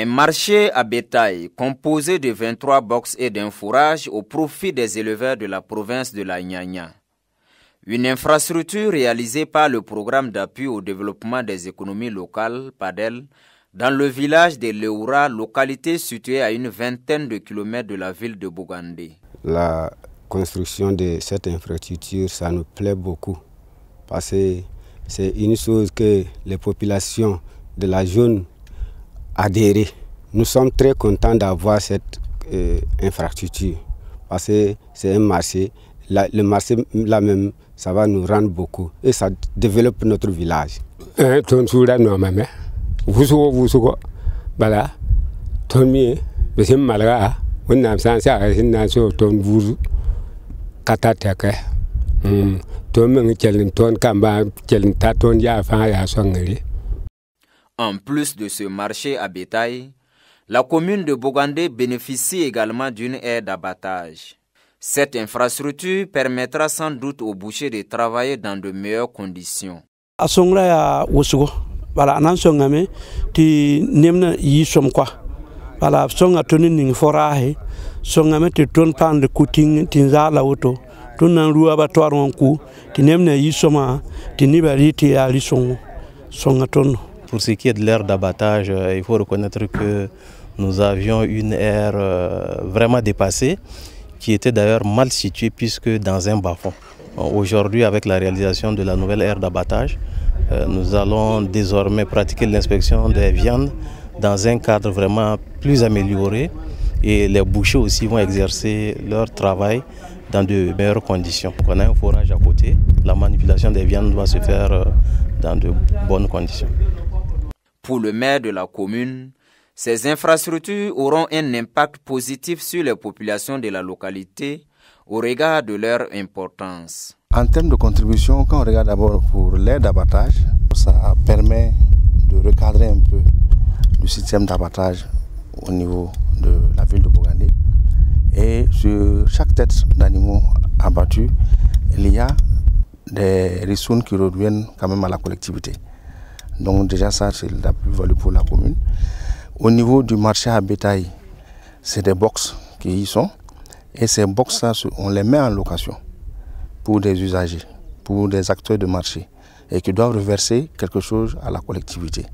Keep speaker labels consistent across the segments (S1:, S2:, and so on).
S1: Un marché à bétail composé de 23 box et d'un fourrage au profit des éleveurs de la province de la Nyanya. Une infrastructure réalisée par le programme d'appui au développement des économies locales, PADEL, dans le village de Leoura, localité située à une vingtaine de kilomètres de la ville de Bogandé.
S2: La construction de cette infrastructure, ça nous plaît beaucoup parce que c'est une chose que les populations de la zone adhèrent. Nous sommes très contents d'avoir cette euh, infrastructure parce que c'est un marché. le marché là-même, ça va nous rendre beaucoup et ça développe notre village.
S3: ngari
S1: En plus de ce marché à bétail, la commune de Bogandé bénéficie également d'une aire d'abattage. Cette infrastructure permettra sans doute aux bouchers de travailler dans de meilleures conditions.
S4: Bala nan sõngame tɩ nemdã yɩ sõm koa bala b sõnga tõnd n ning fo raase sõngame tɩ tõnd paand ku-tĩng tɩ n zaala woto tõnd na n ru abatoar wã n ku tɩ nemdã yɩ sõma tɩ nebã rɩ tɩ yaa rɩ-sõngo sõnga tõndo
S5: Pour ce qui est de l'aire d'abattage, euh, il faut reconnaître que nous avions une aire euh, vraiment dépassée, qui était d'ailleurs mal située puisque dans un bas-fond. Aujourd'hui, avec la réalisation de la nouvelle aire d'abattage, euh, nous allons désormais pratiquer l'inspection des viandes dans un cadre vraiment plus amélioré et les bouchers aussi vont exercer leur travail dans de meilleures conditions. On a un forage à côté, la manipulation des viandes doit se faire dans de bonnes conditions.
S1: Pour le maire de la commune, ces infrastructures auront un impact positif sur les populations de la localité au regard de leur importance.
S6: En termes de contribution, quand on regarde d'abord pour l'aide d'abattage, ça permet de recadrer un peu le système d'abattage au niveau de la ville de Bogandé. Et sur chaque tête d'animaux abattus, il y a des ressources qui reviennent quand même à la collectivité. Donc déjà ça, c'est la plus-value pour la commune. Au niveau du marché à bétail, c'est des box qui y sont. Et ces box-là, on les met en location pour des usagers, pour des acteurs de marché, et qui doivent reverser quelque chose à la collectivité.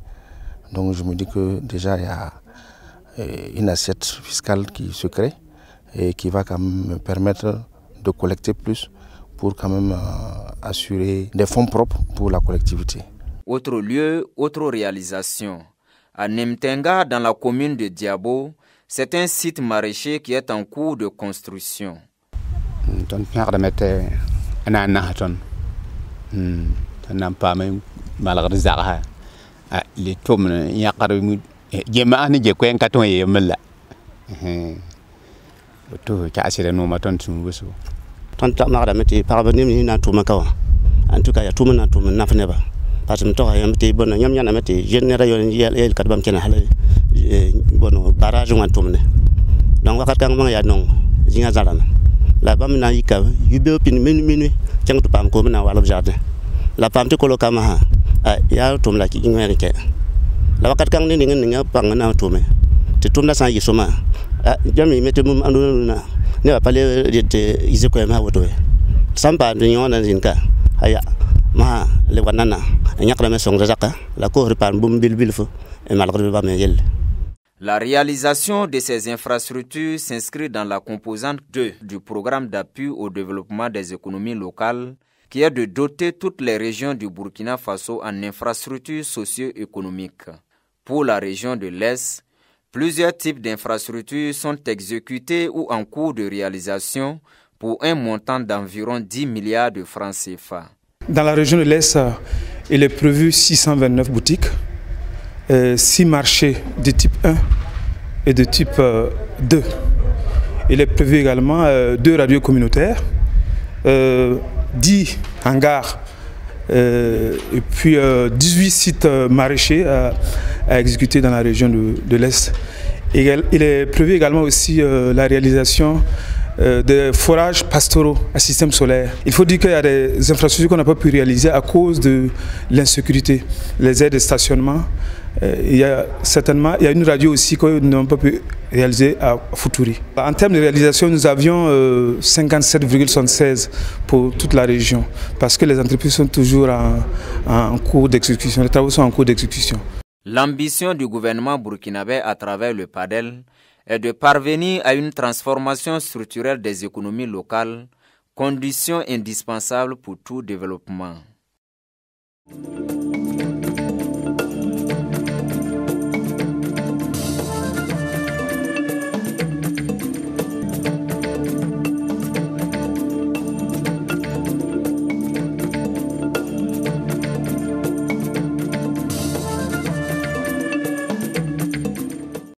S6: Donc je me dis que déjà il y a une assiette fiscale qui se crée et qui va quand même me permettre de collecter plus pour quand même assurer des fonds propres pour la collectivité.
S1: Autre lieu, autre réalisation. À Nemtenga, dans la commune de Diabo, c'est un site maraîcher qui est en cours de construction.
S7: ka
S8: na na parce que ha mti bono nyam nyana mti jenera yon yel kat bam kena hala bono barrage wan tumne donc wakat kang mang ya nong jinga zarana la bam na yika yube pin min min chang to pam ko na wala jardin la pam to kolo kama ha ya tum la ki ngwer ke la wakat kang ni ngin nga pang na tume ti tum na sa yisoma jami mete mum anu na ne ba pale de izeko ya ma sampa nyo na zinka haya ma le wanana yelle
S1: La réalisation de ces infrastructures s'inscrit dans la composante 2 du programme d'appui au développement des économies locales qui est de doter toutes les régions du Burkina Faso en infrastructures socio-économiques. Pour la région de l'Est, plusieurs types d'infrastructures sont exécutés ou en cours de réalisation pour un montant d'environ 10 milliards de francs CFA.
S9: Dans la région de l'Est, il est prévu 629 boutiques, 6 marchés de type 1 et de type 2. Il est prévu également deux radios communautaires, 10 hangars et puis 18 sites maraîchers à, exécuter dans la région de l'Est. Il est prévu également aussi la réalisation des forages pastoraux à système solaire. Il faut dire qu'il y a des infrastructures qu'on n'a pas pu réaliser à cause de l'insécurité, les aides de stationnement, il y a certainement il y a une radio aussi nous n'avons pas pu réaliser à Futuri. En termes de réalisation, nous avions 57,76 pour toute la région parce que les entreprises sont toujours en, en cours d'exécution, les travaux sont en cours d'exécution.
S1: L'ambition du gouvernement burkinabé à travers le PADEL est de parvenir à une transformation structurelle des économies locales, condition indispensable pour tout développement.